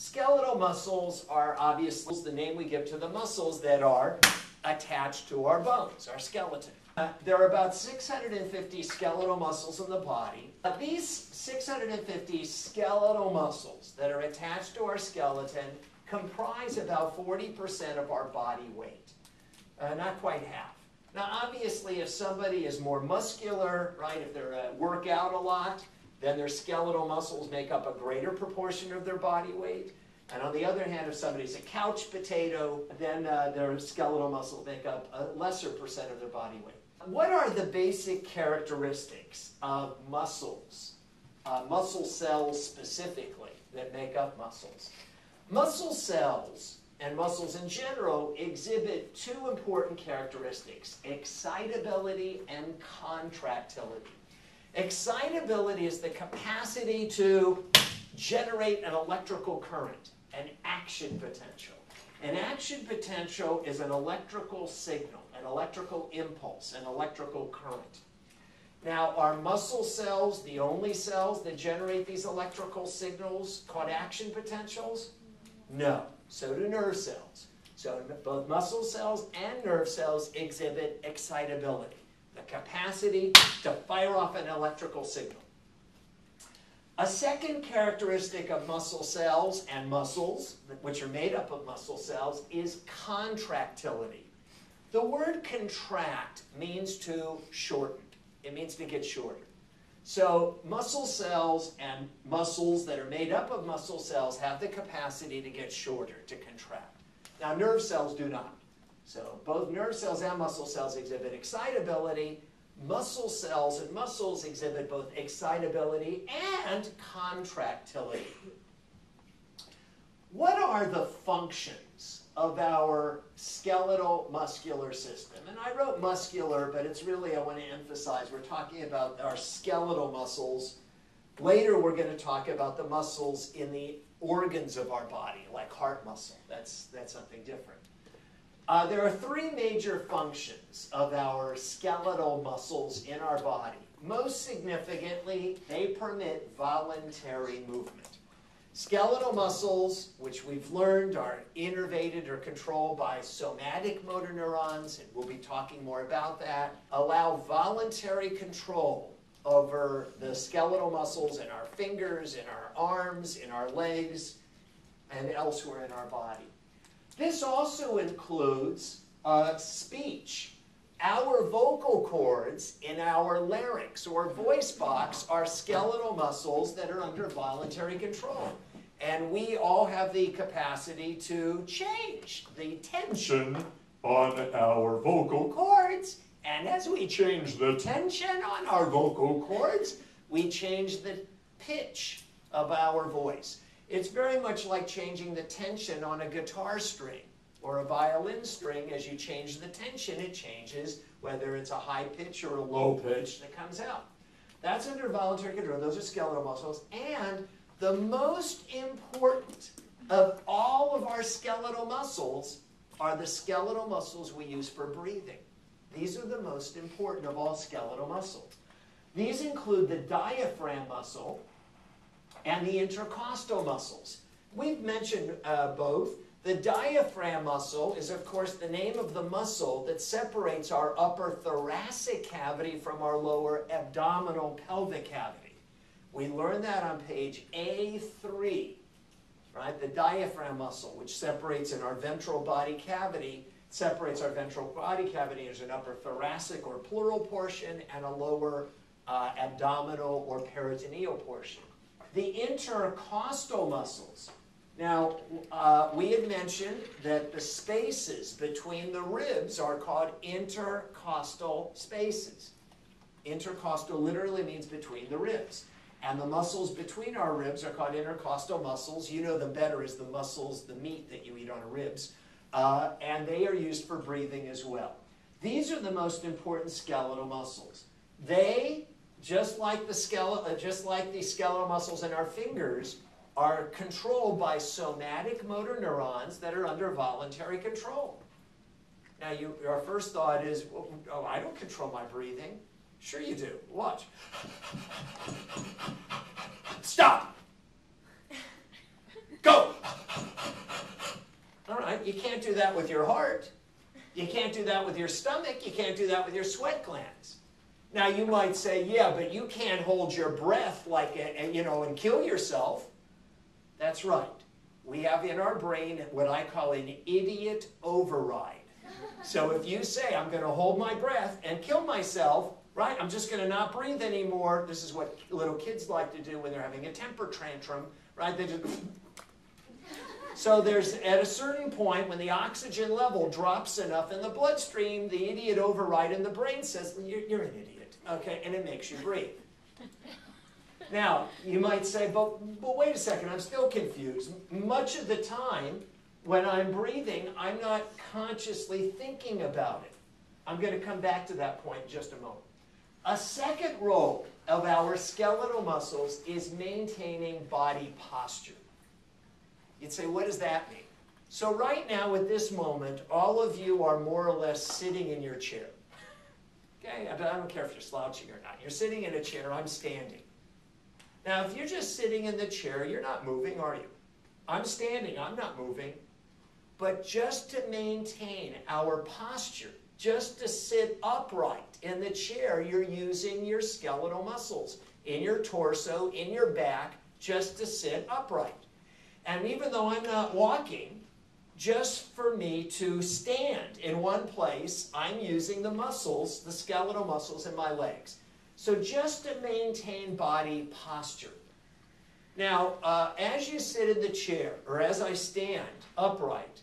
Skeletal muscles are obviously the name we give to the muscles that are attached to our bones, our skeleton. Uh, there are about 650 skeletal muscles in the body. Uh, these 650 skeletal muscles that are attached to our skeleton comprise about 40% of our body weight. Uh, not quite half. Now, obviously, if somebody is more muscular, right, if they uh, work out a lot, then their skeletal muscles make up a greater proportion of their body weight. And on the other hand, if somebody's a couch potato, then uh, their skeletal muscles make up a lesser percent of their body weight. What are the basic characteristics of muscles, uh, muscle cells specifically, that make up muscles? Muscle cells and muscles in general exhibit two important characteristics, excitability and contractility. Excitability is the capacity to generate an electrical current, an action potential. An action potential is an electrical signal, an electrical impulse, an electrical current. Now, are muscle cells the only cells that generate these electrical signals called action potentials? No. So do nerve cells. So both muscle cells and nerve cells exhibit excitability, the capacity to fire off an electrical signal. A second characteristic of muscle cells and muscles, which are made up of muscle cells, is contractility. The word contract means to shorten. It means to get shorter. So muscle cells and muscles that are made up of muscle cells have the capacity to get shorter, to contract. Now nerve cells do not. So both nerve cells and muscle cells exhibit excitability, muscle cells and muscles exhibit both excitability and contractility. What are the functions of our skeletal muscular system? And I wrote muscular, but it's really, I want to emphasize, we're talking about our skeletal muscles. Later, we're going to talk about the muscles in the organs of our body, like heart muscle. That's, that's something different. Uh, there are three major functions of our skeletal muscles in our body. Most significantly, they permit voluntary movement. Skeletal muscles, which we've learned are innervated or controlled by somatic motor neurons, and we'll be talking more about that, allow voluntary control over the skeletal muscles in our fingers, in our arms, in our legs, and elsewhere in our body. This also includes uh, speech. Our vocal cords in our larynx or voice box are skeletal muscles that are under voluntary control. And we all have the capacity to change the tension on our vocal cords. And as we change the tension on our vocal cords, we change the pitch of our voice. It's very much like changing the tension on a guitar string or a violin string. As you change the tension, it changes whether it's a high pitch or a low pitch that comes out. That's under voluntary control. Those are skeletal muscles. And the most important of all of our skeletal muscles are the skeletal muscles we use for breathing. These are the most important of all skeletal muscles. These include the diaphragm muscle, and the intercostal muscles. We've mentioned uh, both. The diaphragm muscle is, of course, the name of the muscle that separates our upper thoracic cavity from our lower abdominal pelvic cavity. We learned that on page A3, right? The diaphragm muscle, which separates in our ventral body cavity, separates our ventral body cavity as an upper thoracic or pleural portion and a lower uh, abdominal or peritoneal portion the intercostal muscles. Now, uh, we had mentioned that the spaces between the ribs are called intercostal spaces. Intercostal literally means between the ribs. And the muscles between our ribs are called intercostal muscles. You know them better as the muscles, the meat that you eat on ribs. Uh, and they are used for breathing as well. These are the most important skeletal muscles. They just like the skeletal, uh, just like the skeletal muscles in our fingers, are controlled by somatic motor neurons that are under voluntary control. Now, you, our first thought is, oh, I don't control my breathing. Sure you do. Watch. Stop. Go. All right, you can't do that with your heart. You can't do that with your stomach. You can't do that with your sweat glands. Now you might say, yeah, but you can't hold your breath like, you know, and kill yourself. That's right. We have in our brain what I call an idiot override. So if you say, I'm going to hold my breath and kill myself, right? I'm just going to not breathe anymore. This is what little kids like to do when they're having a temper tantrum, right? They just. So there's at a certain point when the oxygen level drops enough in the bloodstream, the idiot override in the brain says, you're, you're an idiot, okay? And it makes you breathe. Now, you might say, but, but wait a second, I'm still confused. Much of the time, when I'm breathing, I'm not consciously thinking about it. I'm going to come back to that point in just a moment. A second role of our skeletal muscles is maintaining body posture. You'd say, what does that mean? So right now, at this moment, all of you are more or less sitting in your chair. Okay, I don't care if you're slouching or not. You're sitting in a chair, I'm standing. Now, if you're just sitting in the chair, you're not moving, are you? I'm standing, I'm not moving. But just to maintain our posture, just to sit upright in the chair, you're using your skeletal muscles in your torso, in your back, just to sit upright. And even though I'm not walking, just for me to stand in one place, I'm using the muscles, the skeletal muscles in my legs. So just to maintain body posture. Now, uh, as you sit in the chair, or as I stand upright,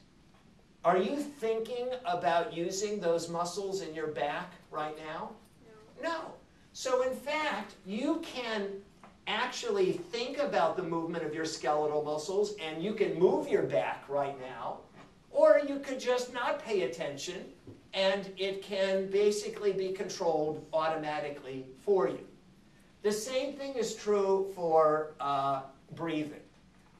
are you thinking about using those muscles in your back right now? No. No. So in fact, you can actually think about the movement of your skeletal muscles and you can move your back right now, or you could just not pay attention and it can basically be controlled automatically for you. The same thing is true for uh, breathing.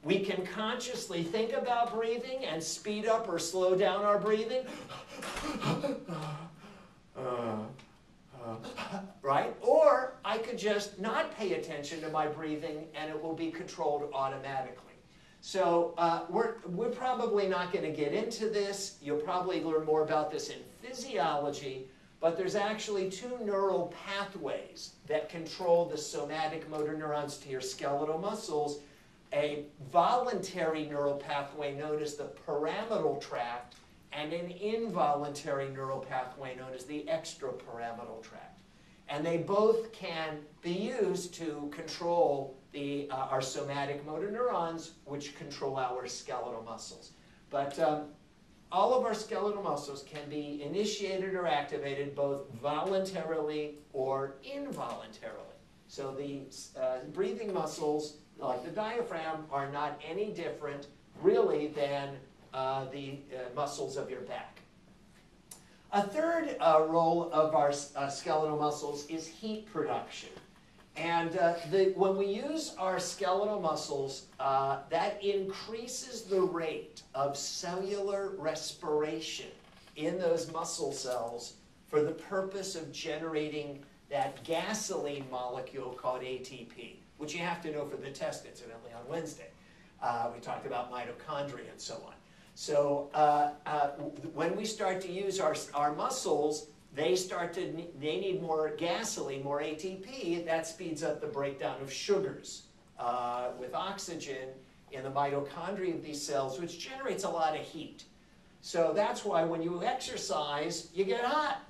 We can consciously think about breathing and speed up or slow down our breathing. right? Or I could just not pay attention to my breathing and it will be controlled automatically. So uh, we're, we're probably not going to get into this. You'll probably learn more about this in physiology, but there's actually two neural pathways that control the somatic motor neurons to your skeletal muscles. A voluntary neural pathway known as the pyramidal tract, and an involuntary neural pathway known as the extrapyramidal tract. And they both can be used to control the, uh, our somatic motor neurons, which control our skeletal muscles. But um, all of our skeletal muscles can be initiated or activated both voluntarily or involuntarily. So the uh, breathing muscles, like the diaphragm, are not any different really than uh, the uh, muscles of your back. A third uh, role of our uh, skeletal muscles is heat production. And the, when we use our skeletal muscles, that increases the rate of cellular respiration in those muscle cells for the purpose of generating that gasoline molecule called ATP, which you have to know for the test, incidentally, on Wednesday. Uh, we talked about mitochondria and so on. So uh, uh, when we start to use our, our muscles, they start to, they need more gasoline, more ATP, that speeds up the breakdown of sugars uh, with oxygen in the mitochondria of these cells, which generates a lot of heat. So that's why when you exercise, you get hot.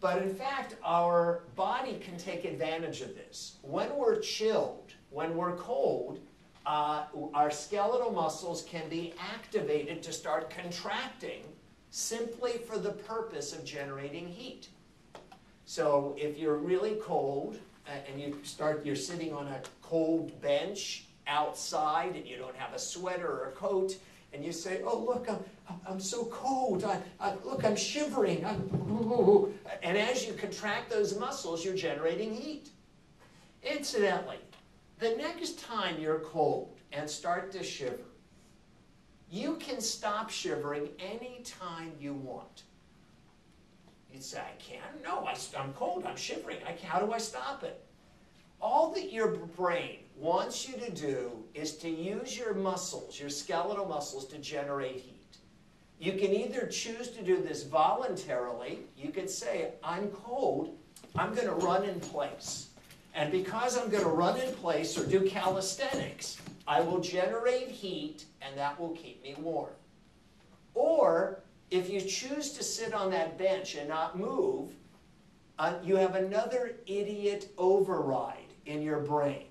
But in fact, our body can take advantage of this. When we're chilled, when we're cold, uh, our skeletal muscles can be activated to start contracting simply for the purpose of generating heat. So if you're really cold and you start, you're sitting on a cold bench outside and you don't have a sweater or a coat, and you say, oh, look, I'm, I'm so cold. I, I, look, I'm shivering. I'm, and as you contract those muscles, you're generating heat. Incidentally, the next time you're cold and start to shiver, you can stop shivering anytime you want. You'd say, I can't. No, I, am cold. I'm shivering. I. How do I stop it? all that your brain wants you to do is to use your muscles, your skeletal muscles, to generate heat. You can either choose to do this voluntarily. You could say, I'm cold, I'm going to run in place. And because I'm going to run in place or do calisthenics, I will generate heat and that will keep me warm. Or if you choose to sit on that bench and not move, uh, you have another idiot override in your brain.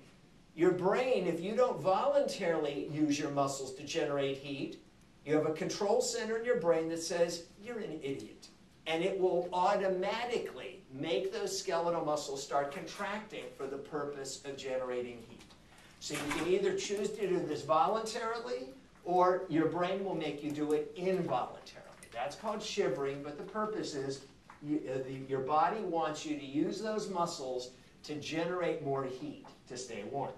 Your brain, if you don't voluntarily use your muscles to generate heat, you have a control center in your brain that says, you're an idiot. And it will automatically make those skeletal muscles start contracting for the purpose of generating heat. So you can either choose to do this voluntarily, or your brain will make you do it involuntarily. That's called shivering, but the purpose is you, uh, the, your body wants you to use those muscles to generate more heat to stay warm.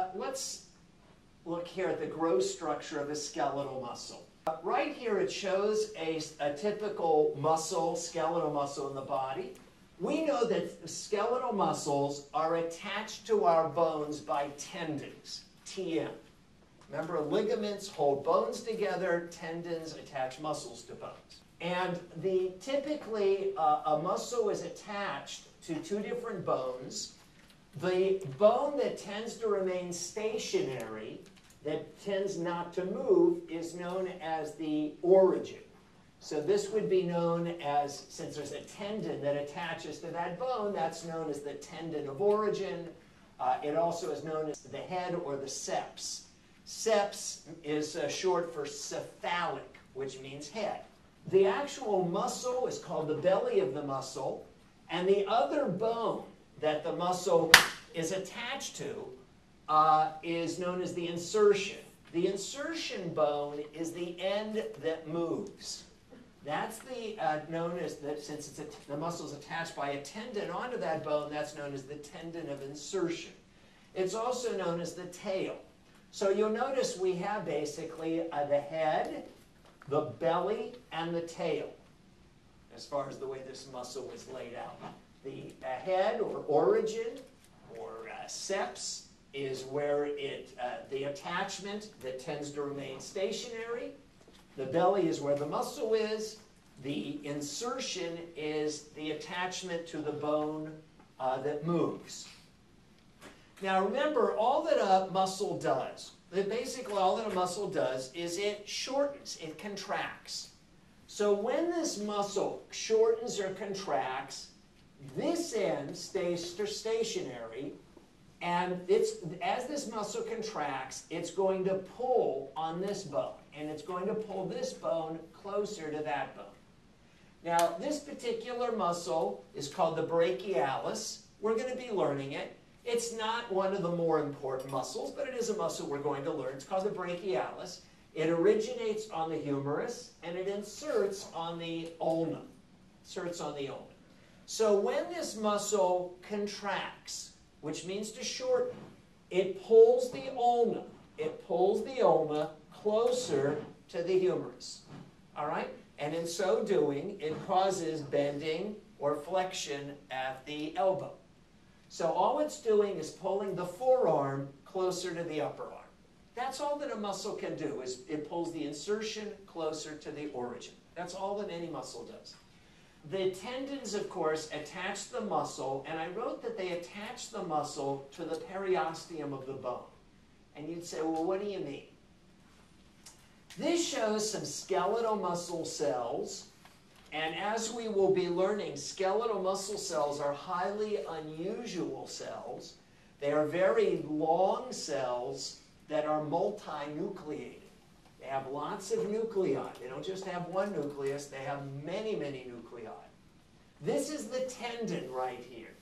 Uh, let's look here at the gross structure of a skeletal muscle. Uh, right here it shows a, a typical muscle, skeletal muscle in the body. We know that skeletal muscles are attached to our bones by tendons, TM. Remember, ligaments hold bones together, tendons attach muscles to bones. And the typically uh, a muscle is attached to two different bones. The bone that tends to remain stationary, that tends not to move, is known as the origin. So this would be known as, since there's a tendon that attaches to that bone, that's known as the tendon of origin. Uh, it also is known as the head or the ceps. Ceps is uh, short for cephalic, which means head. The actual muscle is called the belly of the muscle, and the other bone that the muscle is attached to uh, is known as the insertion. The insertion bone is the end that moves. That's the uh, known as that since it's a, the muscle is attached by a tendon onto that bone. That's known as the tendon of insertion. It's also known as the tail. So you'll notice we have basically uh, the head, the belly, and the tail as far as the way this muscle was laid out. The uh, head or origin or uh, ceps is where it, uh, the attachment that tends to remain stationary. The belly is where the muscle is. The insertion is the attachment to the bone uh, that moves. Now remember, all that a muscle does, basically all that a muscle does is it shortens, it contracts. So when this muscle shortens or contracts, this end stays stationary, and it's, as this muscle contracts, it's going to pull on this bone, and it's going to pull this bone closer to that bone. Now, this particular muscle is called the brachialis. We're going to be learning it. It's not one of the more important muscles, but it is a muscle we're going to learn. It's called the brachialis. It originates on the humerus, and it inserts on the ulna. Inserts on the ulna. So when this muscle contracts, which means to shorten, it pulls the ulna. It pulls the ulna closer to the humerus. All right? And in so doing, it causes bending or flexion at the elbow. So all it's doing is pulling the forearm closer to the upper arm. That's all that a muscle can do, is it pulls the insertion closer to the origin. That's all that any muscle does. The tendons, of course, attach the muscle, and I wrote that they attach the muscle to the periosteum of the bone. And you'd say, well, what do you mean? This shows some skeletal muscle cells and as we will be learning, skeletal muscle cells are highly unusual cells. They are very long cells that are multinucleated. They have lots of nuclei. They don't just have one nucleus, they have many, many nuclei. This is the tendon right here.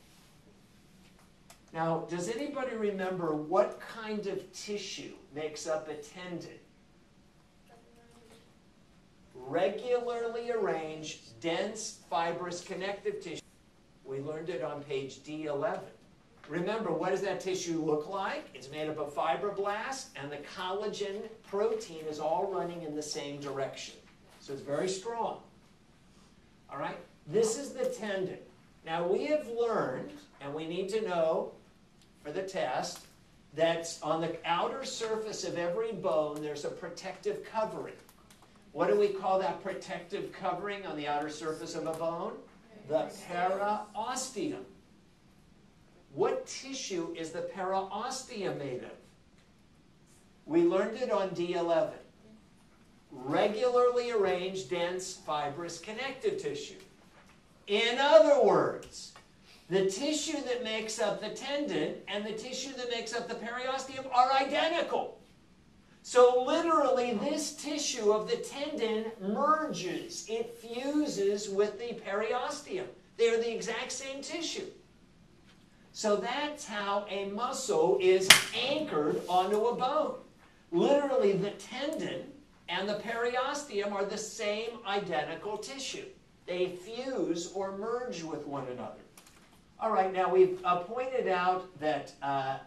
Now, does anybody remember what kind of tissue makes up a tendon? Regularly arranged, dense, fibrous connective tissue. We learned it on page D11. Remember, what does that tissue look like? It's made up of fibroblasts, and the collagen protein is all running in the same direction. So it's very strong. All right? This is the tendon. Now, we have learned, and we need to know for the test that's on the outer surface of every bone, there's a protective covering. What do we call that protective covering on the outer surface of a bone? The periosteum. What tissue is the periosteum made of? We learned it on D11. Regularly arranged, dense, fibrous connective tissue. In other words, the tissue that makes up the tendon and the tissue that makes up the periosteum are identical. So literally, this tissue of the tendon merges. It fuses with the periosteum. They're the exact same tissue. So that's how a muscle is anchored onto a bone. Literally, the tendon and the periosteum are the same identical tissue. They fuse or merge with one another. All right, now we've uh, pointed out that uh,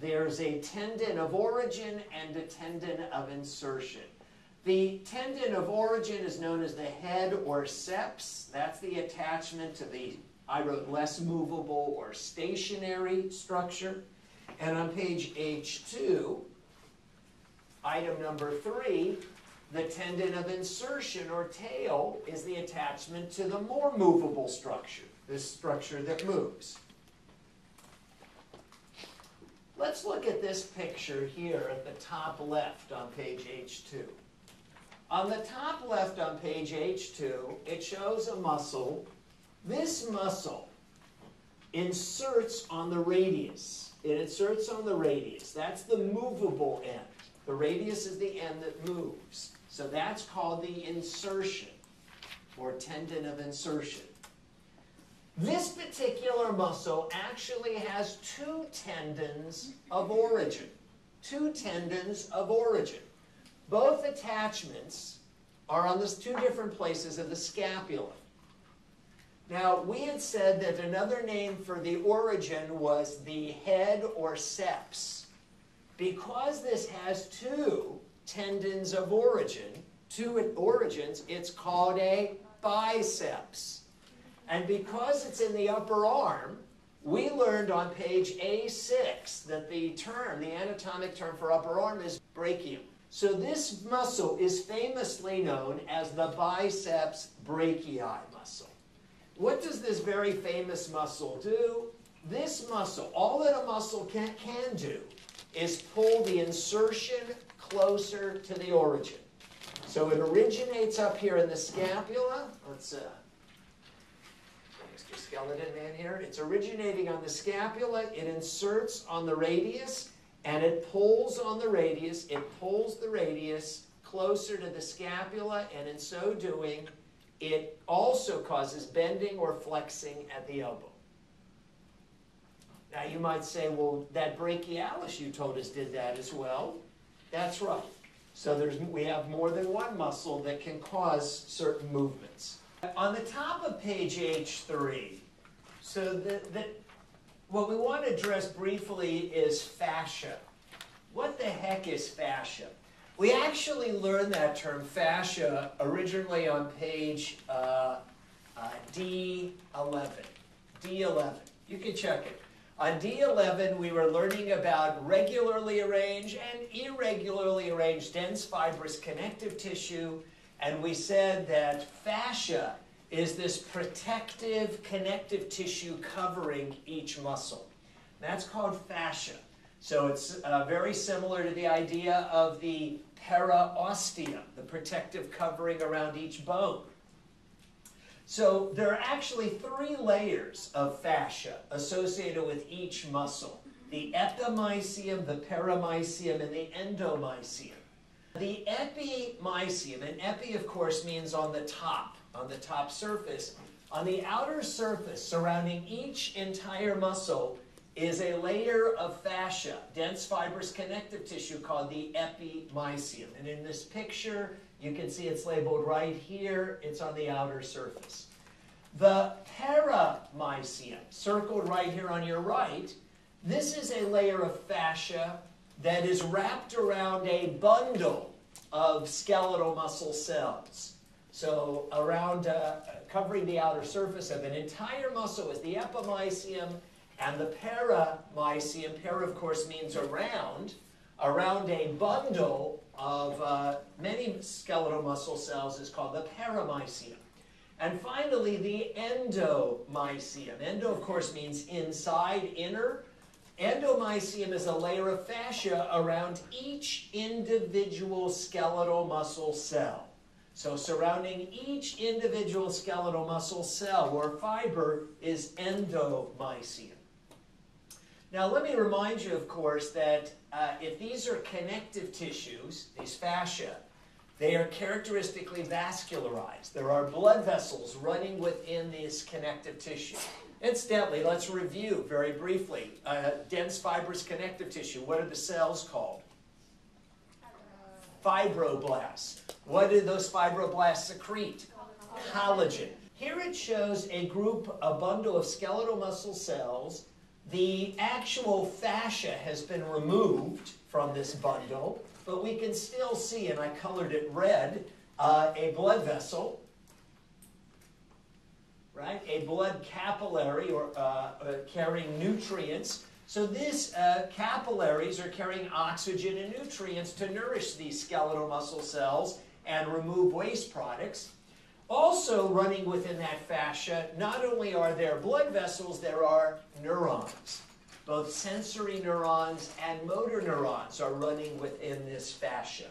there's a tendon of origin and a tendon of insertion. The tendon of origin is known as the head or ceps. That's the attachment to the, I wrote less movable or stationary structure. And on page H2, item number three, the tendon of insertion or tail is the attachment to the more movable structure, this structure that moves. Let's look at this picture here at the top left on page H2. On the top left on page H2, it shows a muscle. This muscle inserts on the radius. It inserts on the radius. That's the movable end. The radius is the end that moves. So that's called the insertion or tendon of insertion. This particular muscle actually has two tendons of origin. Two tendons of origin. Both attachments are on the two different places of the scapula. Now, we had said that another name for the origin was the head or ceps. Because this has two tendons of origin, two origins, it's called a biceps. And because it's in the upper arm, we learned on page A6 that the term, the anatomic term for upper arm is brachium. So this muscle is famously known as the biceps brachii muscle. What does this very famous muscle do? This muscle, all that a muscle can, can do is pull the insertion closer to the origin. So it originates up here in the scapula. Let's uh, skeleton man here. It's originating on the scapula. It inserts on the radius and it pulls on the radius. It pulls the radius closer to the scapula and in so doing, it also causes bending or flexing at the elbow. Now you might say, well, that brachialis you told us did that as well. That's right. So there's, we have more than one muscle that can cause certain movements. On the top of page H3, so the, the, what we want to address briefly is fascia. What the heck is fascia? We actually learned that term fascia originally on page uh, uh, D11. D11. You can check it. On D11, we were learning about regularly arranged and irregularly arranged dense fibrous connective tissue and we said that fascia is this protective connective tissue covering each muscle. That's called fascia. So it's uh, very similar to the idea of the periosteum, the protective covering around each bone. So there are actually three layers of fascia associated with each muscle. The epimysium, the perimysium, and the endomysium. The epimysium, and epi of course means on the top, on the top surface. On the outer surface surrounding each entire muscle is a layer of fascia, dense fibrous connective tissue called the epimysium. And in this picture, you can see it's labeled right here. It's on the outer surface. The perimysium, circled right here on your right, this is a layer of fascia that is wrapped around a bundle of skeletal muscle cells. So around uh, covering the outer surface of an entire muscle is the epimysium, And the perimysium, para of course means around, around a bundle of uh, many skeletal muscle cells is called the perimysium. And finally, the endomysium. Endo, of course, means inside, inner. Endomysium is a layer of fascia around each individual skeletal muscle cell. So surrounding each individual skeletal muscle cell or fiber is endomysium. Now let me remind you, of course, that uh, if these are connective tissues, these fascia, they are characteristically vascularized. There are blood vessels running within this connective tissue. Incidentally, let's review very briefly. Uh, dense fibrous connective tissue, what are the cells called? Fibroblasts. What do those fibroblasts secrete? Collagen. Here it shows a group, a bundle of skeletal muscle cells. The actual fascia has been removed from this bundle, but we can still see, and I colored it red, uh, a blood vessel, right? A blood capillary or uh, uh, carrying nutrients. So these uh, capillaries are carrying oxygen and nutrients to nourish these skeletal muscle cells and remove waste products. Also running within that fascia, not only are there blood vessels, there are neurons. Both sensory neurons and motor neurons are running within this fascia.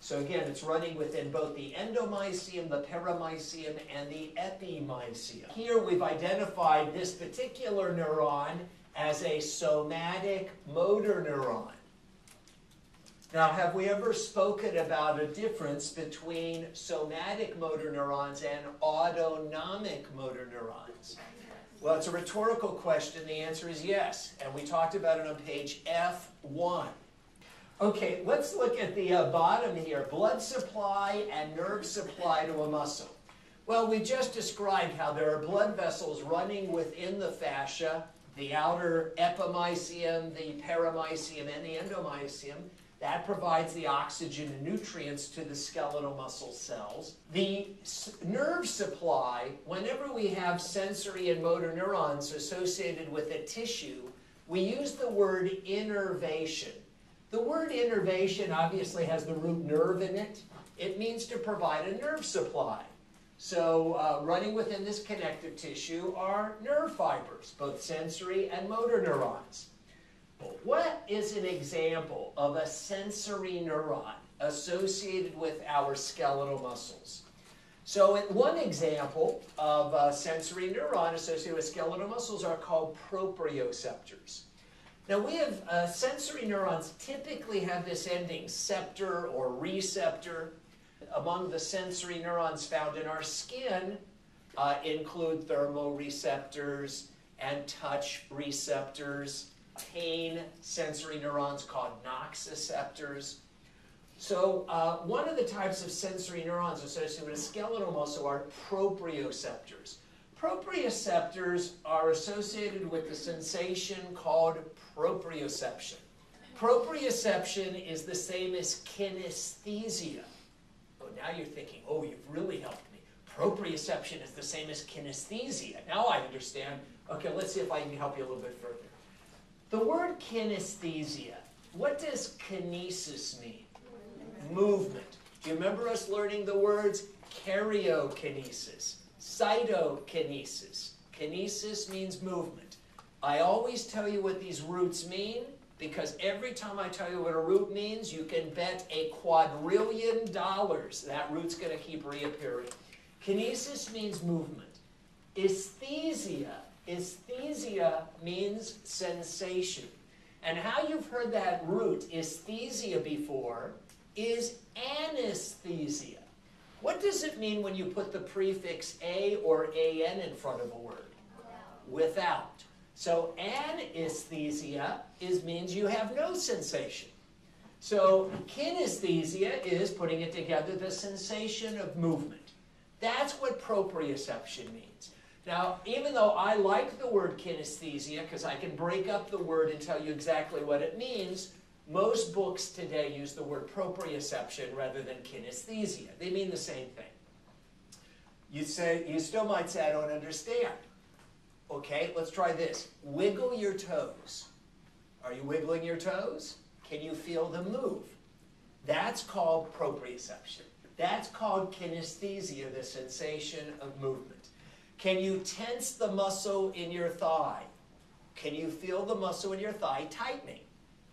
So again, it's running within both the endomysium, the perimysium, and the epimysium. Here we've identified this particular neuron as a somatic motor neuron. Now, have we ever spoken about a difference between somatic motor neurons and autonomic motor neurons? Well, it's a rhetorical question. The answer is yes. And we talked about it on page F1. Okay, let's look at the uh, bottom here. Blood supply and nerve supply to a muscle. Well, we just described how there are blood vessels running within the fascia, the outer epimysium, the perimysium, and the endomysium. That provides the oxygen and nutrients to the skeletal muscle cells. The nerve supply, whenever we have sensory and motor neurons associated with a tissue, we use the word innervation. The word innervation obviously has the root nerve in it. It means to provide a nerve supply. So uh, running within this connective tissue are nerve fibers, both sensory and motor neurons. But What is an example of a sensory neuron associated with our skeletal muscles? So one example of a sensory neuron associated with skeletal muscles are called proprioceptors. Now we have uh, sensory neurons typically have this ending, ceptor or receptor. Among the sensory neurons found in our skin uh, include thermoreceptors and touch receptors pain sensory neurons called nociceptors. So uh, one of the types of sensory neurons associated with a skeletal muscle are proprioceptors. Proprioceptors are associated with the sensation called proprioception. Proprioception is the same as kinesthesia. Oh, now you're thinking, oh, you've really helped me. Proprioception is the same as kinesthesia. Now I understand. Okay, let's see if I can help you a little bit further. The word kinesthesia, what does kinesis mean? Movement. Do you remember us learning the words karyokinesis, cytokinesis? Kinesis means movement. I always tell you what these roots mean because every time I tell you what a root means, you can bet a quadrillion dollars that root's going to keep reappearing. Kinesis means movement. Esthesia Esthesia means sensation. And how you've heard that root, esthesia, before is anesthesia. What does it mean when you put the prefix a or an in front of a word? Without. So anesthesia is means you have no sensation. So kinesthesia is putting it together the sensation of movement. That's what proprioception means. Now, even though I like the word kinesthesia, because I can break up the word and tell you exactly what it means, most books today use the word proprioception rather than kinesthesia. They mean the same thing. You say you still might say I don't understand. Okay, let's try this. Wiggle your toes. Are you wiggling your toes? Can you feel them move? That's called proprioception. That's called kinesthesia, the sensation of movement. Can you tense the muscle in your thigh? Can you feel the muscle in your thigh tightening?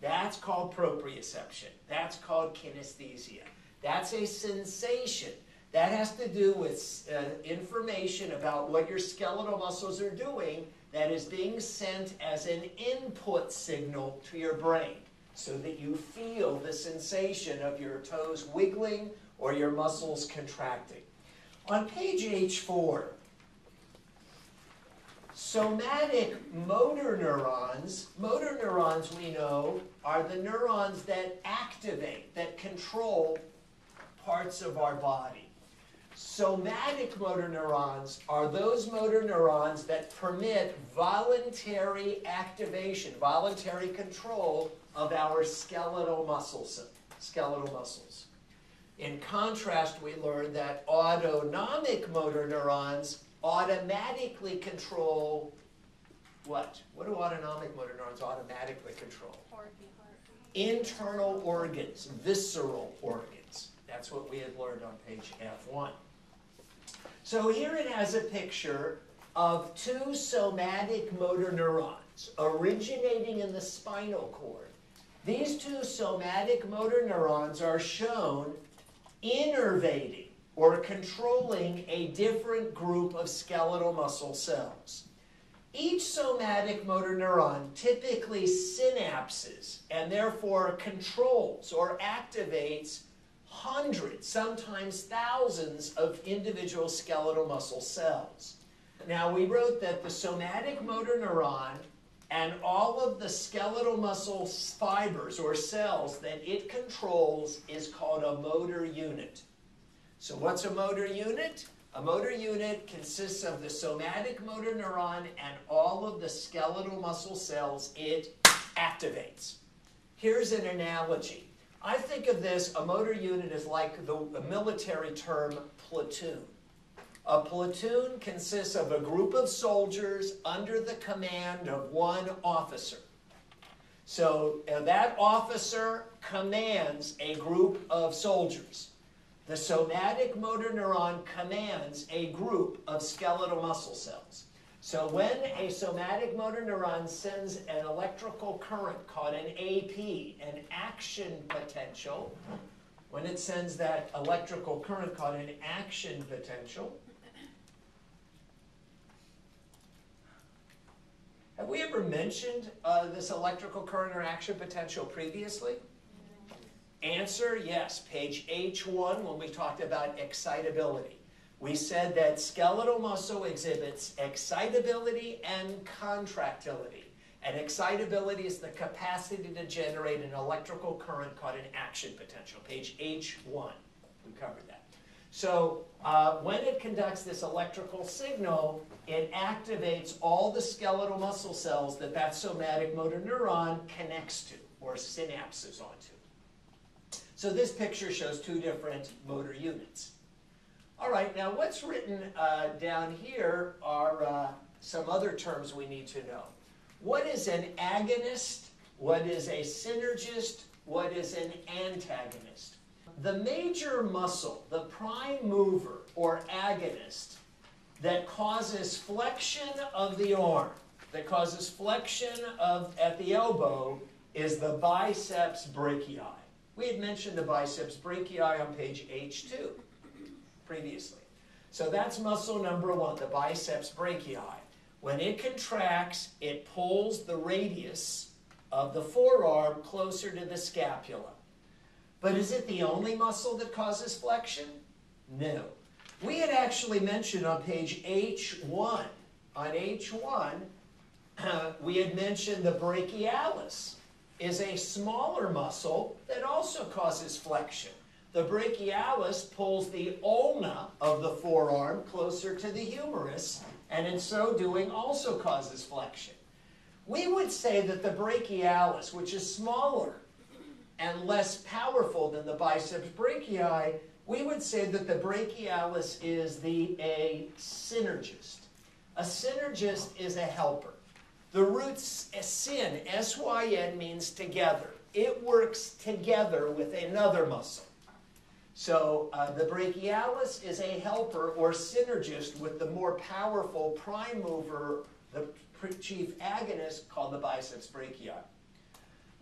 That's called proprioception. That's called kinesthesia. That's a sensation. That has to do with uh, information about what your skeletal muscles are doing that is being sent as an input signal to your brain so that you feel the sensation of your toes wiggling or your muscles contracting. On page H4, somatic motor neurons, motor neurons we know are the neurons that activate, that control parts of our body. Somatic motor neurons are those motor neurons that permit voluntary activation, voluntary control of our skeletal muscles, skeletal muscles. In contrast, we learned that autonomic motor neurons automatically control what? What do autonomic motor neurons automatically control? Internal organs, visceral organs. That's what we had learned on page F1. So here it has a picture of two somatic motor neurons originating in the spinal cord. These two somatic motor neurons are shown innervating or controlling a different group of skeletal muscle cells. Each somatic motor neuron typically synapses and therefore controls or activates hundreds, sometimes thousands of individual skeletal muscle cells. Now, we wrote that the somatic motor neuron and all of the skeletal muscle fibers or cells that it controls is called a motor unit. So, what's a motor unit? A motor unit consists of the somatic motor neuron and all of the skeletal muscle cells it activates. Here's an analogy. I think of this, a motor unit is like the military term platoon. A platoon consists of a group of soldiers under the command of one officer. So uh, that officer commands a group of soldiers. The somatic motor neuron commands a group of skeletal muscle cells. So when a somatic motor neuron sends an electrical current called an AP, an action potential, when it sends that electrical current called an action potential, have we ever mentioned uh, this electrical current or action potential previously? Answer, yes. Page H1 when we talked about excitability we said that skeletal muscle exhibits excitability and contractility. And excitability is the capacity to generate an electrical current called an action potential. Page H1, we covered that. So uh, when it conducts this electrical signal, it activates all the skeletal muscle cells that that somatic motor neuron connects to or synapses onto. So this picture shows two different motor units. All right, now what's written uh, down here are uh, some other terms we need to know. What is an agonist? What is a synergist? What is an antagonist? The major muscle, the prime mover or agonist that causes flexion of the arm, that causes flexion of at the elbow is the biceps brachii. We had mentioned the biceps brachii on page H2 previously. So that's muscle number one, the biceps brachii. When it contracts, it pulls the radius of the forearm closer to the scapula. But is it the only muscle that causes flexion? No. We had actually mentioned on page H1, on H1, uh, we had mentioned the brachialis is a smaller muscle that also causes flexion. The brachialis pulls the ulna of the forearm closer to the humerus, and in so doing also causes flexion. We would say that the brachialis, which is smaller and less powerful than the biceps brachii, we would say that the brachialis is the a synergist. A synergist is a helper. The root s- syn, S-Y-N, means together. It works together with another muscle. So uh, the brachialis is a helper or synergist with the more powerful prime mover, the chief agonist called the biceps brachii.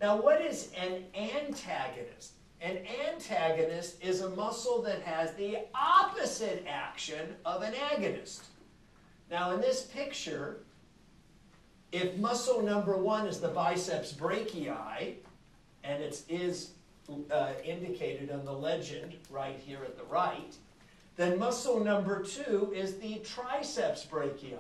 Now, what is an antagonist? An antagonist is a muscle that has the opposite action of an agonist. Now, in this picture, if muscle number one is the biceps brachii, and it is uh, indicated on the legend right here at the right, then muscle number two is the triceps brachii.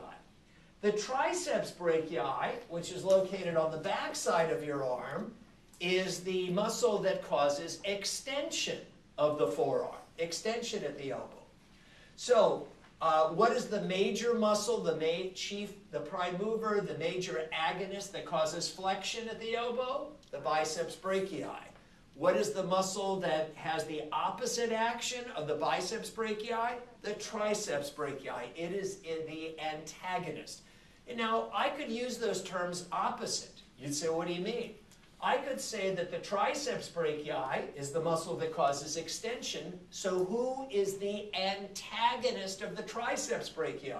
The triceps brachii, which is located on the back side of your arm, is the muscle that causes extension of the forearm, extension at the elbow. So, uh, what is the major muscle, the main chief, the prime mover, the major agonist that causes flexion at the elbow? The biceps brachii. What is the muscle that has the opposite action of the biceps brachii? The triceps brachii. It is in the antagonist. And now, I could use those terms opposite. You'd say, what do you mean? I could say that the triceps brachii is the muscle that causes extension. So who is the antagonist of the triceps brachii?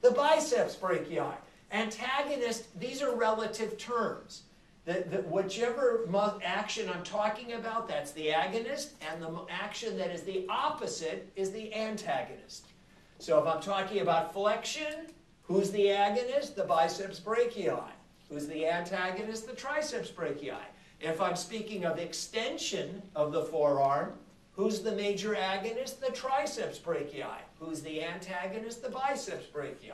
The biceps brachii. Antagonist, these are relative terms. The, the, whichever action I'm talking about, that's the agonist, and the action that is the opposite is the antagonist. So if I'm talking about flexion, who's the agonist? The biceps brachii. Who's the antagonist? The triceps brachii. If I'm speaking of extension of the forearm, who's the major agonist? The triceps brachii. Who's the antagonist? The biceps brachii.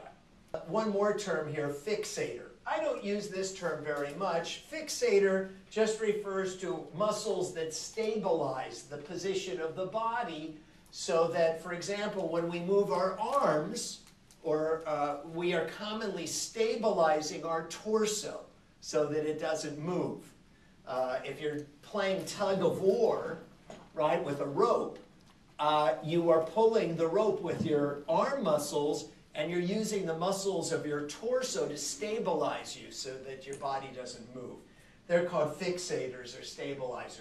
One more term here, fixator. I don't use this term very much. Fixator just refers to muscles that stabilize the position of the body so that, for example, when we move our arms, or uh, we are commonly stabilizing our torso so that it doesn't move. Uh, if you're playing tug of war, right, with a rope, uh, you are pulling the rope with your arm muscles and you're using the muscles of your torso to stabilize you so that your body doesn't move. They're called fixators or stabilizers.